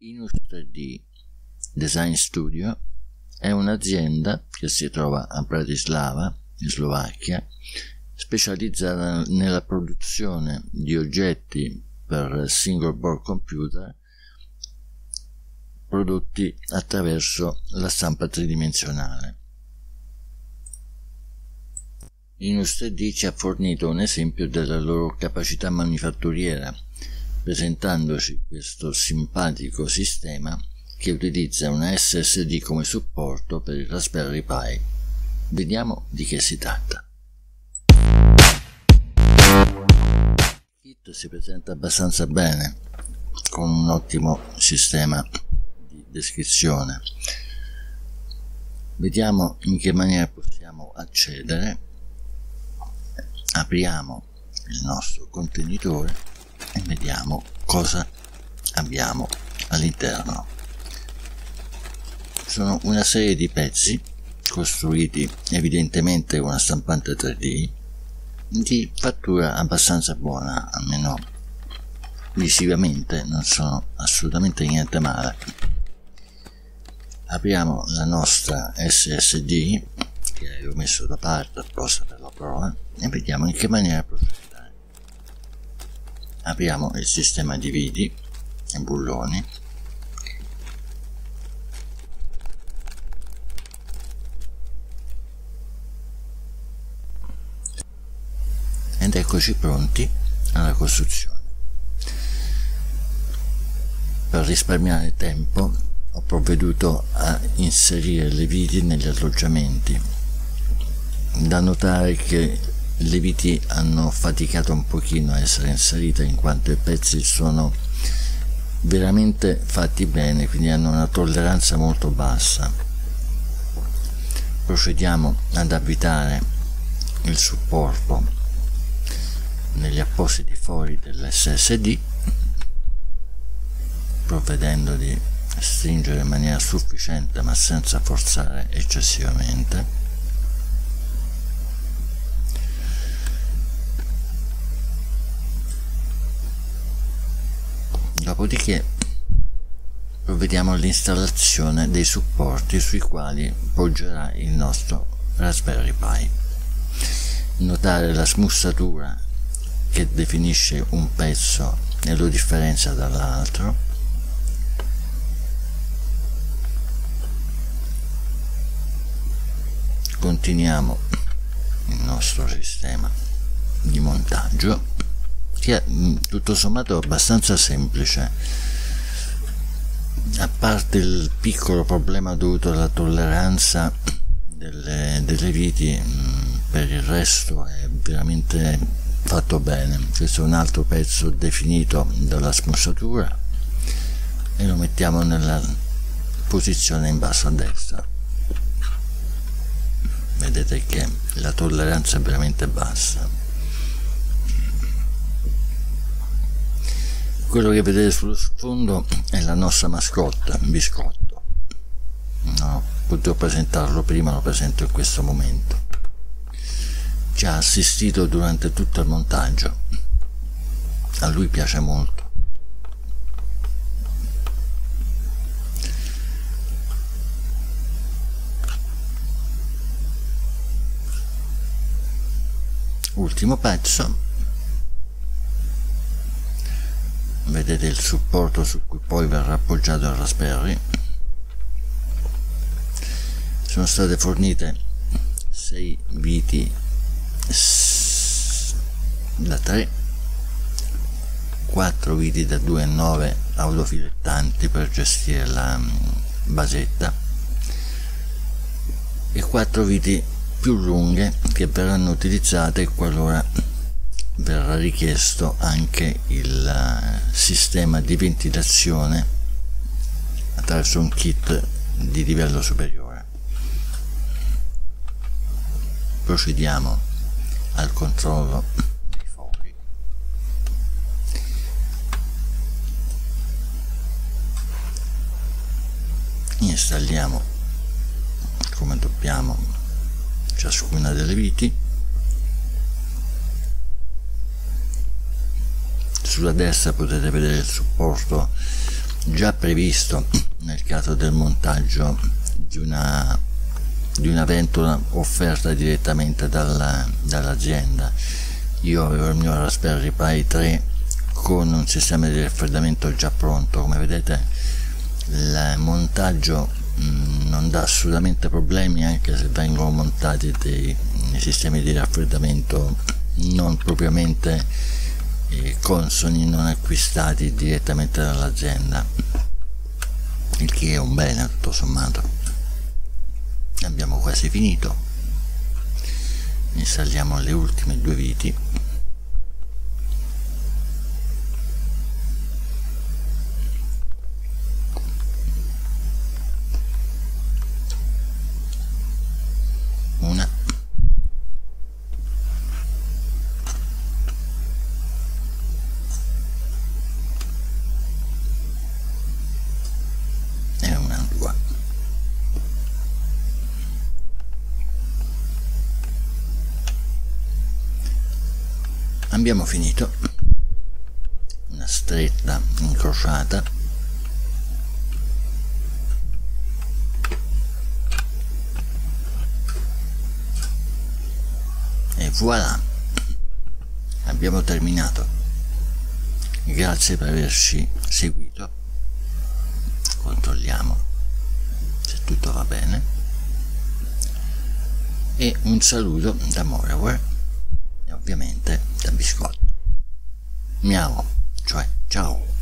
Inus 3D Design Studio è un'azienda che si trova a Bratislava, in Slovacchia, specializzata nella produzione di oggetti per single board computer prodotti attraverso la stampa tridimensionale. Inus 3D ci ha fornito un esempio della loro capacità manifatturiera presentandoci questo simpatico sistema che utilizza una SSD come supporto per il Raspberry Pi. Vediamo di che si tratta. Il kit si presenta abbastanza bene, con un ottimo sistema di descrizione. Vediamo in che maniera possiamo accedere. Apriamo il nostro contenitore e vediamo cosa abbiamo all'interno. Sono una serie di pezzi costruiti evidentemente con una stampante 3D di fattura abbastanza buona, almeno visivamente non sono assolutamente niente male. Apriamo la nostra SSD che avevo messo da parte apposta per la prova e vediamo in che maniera procedere apriamo il sistema di viti e bulloni. Ed eccoci pronti alla costruzione. Per risparmiare tempo ho provveduto a inserire le viti negli alloggiamenti da notare che le viti hanno faticato un pochino a essere inserite in quanto i pezzi sono veramente fatti bene quindi hanno una tolleranza molto bassa. Procediamo ad avvitare il supporto negli appositi fori dell'SSD provvedendo di stringere in maniera sufficiente ma senza forzare eccessivamente dopodiché provvediamo all'installazione dei supporti sui quali poggerà il nostro Raspberry Pi. Notare la smussatura che definisce un pezzo e lo differenzia dall'altro. Continuiamo il nostro sistema di montaggio è mm, tutto sommato abbastanza semplice. A parte il piccolo problema dovuto alla tolleranza delle, delle viti mm, per il resto è veramente fatto bene. Questo è un altro pezzo definito dalla smussatura e lo mettiamo nella posizione in basso a destra. Vedete che la tolleranza è veramente bassa quello che vedete sullo sfondo è la nostra mascotta, biscotto. No, potevo presentarlo prima, lo presento in questo momento. Ci ha assistito durante tutto il montaggio. A lui piace molto. Ultimo pezzo vedete il supporto su cui poi verrà appoggiato il Raspberry sono state fornite 6 viti da 3 4 viti da 2 a 9 autofilettanti per gestire la mm, basetta e 4 viti più lunghe che verranno utilizzate qualora verrà richiesto anche il eh, sistema di ventilazione attraverso un kit di livello superiore. Procediamo al controllo dei fori. Installiamo come dobbiamo ciascuna delle viti sulla destra potete vedere il supporto già previsto nel caso del montaggio di una, di una ventola offerta direttamente dalla, dall'azienda. Io avevo il mio Raspberry Pi 3 con un sistema di raffreddamento già pronto, come vedete il montaggio mm, non dà assolutamente problemi anche se vengono montati dei, dei sistemi di raffreddamento non propriamente eh, consoni, non acquistati direttamente dall'azienda, il che è un bene tutto sommato. Abbiamo quasi finito. Installiamo le ultime due viti abbiamo finito. Una stretta incrociata. E voilà. Abbiamo terminato. Grazie per averci seguito. Controlliamo se tutto va bene. E un saluto da Moraware ovviamente biscotto. Miau, cioè ciao.